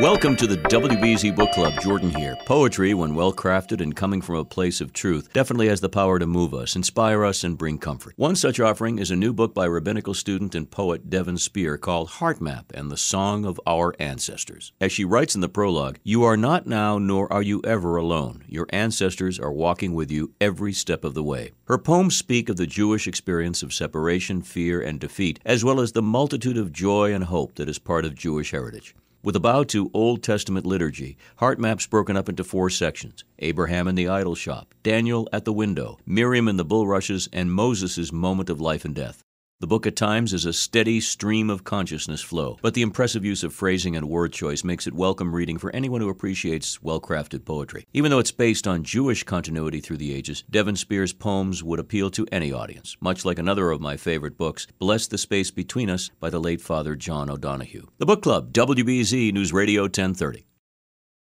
Welcome to the WBZ Book Club. Jordan here. Poetry, when well crafted and coming from a place of truth, definitely has the power to move us, inspire us, and bring comfort. One such offering is a new book by rabbinical student and poet Devon Spier called Heart Map and the Song of Our Ancestors. As she writes in the prologue, You are not now, nor are you ever alone. Your ancestors are walking with you every step of the way. Her poems speak of the Jewish experience of separation, fear, and defeat, as well as the multitude of joy and hope that is part of Jewish heritage. With a bow to Old Testament liturgy, Heart Map's broken up into four sections Abraham in the idol shop, Daniel at the window, Miriam in the bulrushes, and Moses' moment of life and death. The book at times is a steady stream of consciousness flow, but the impressive use of phrasing and word choice makes it welcome reading for anyone who appreciates well crafted poetry. Even though it's based on Jewish continuity through the ages, Devon Spier's poems would appeal to any audience, much like another of my favorite books, Bless the Space Between Us by the late Father John O'Donohue. The Book Club, WBZ News Radio 1030.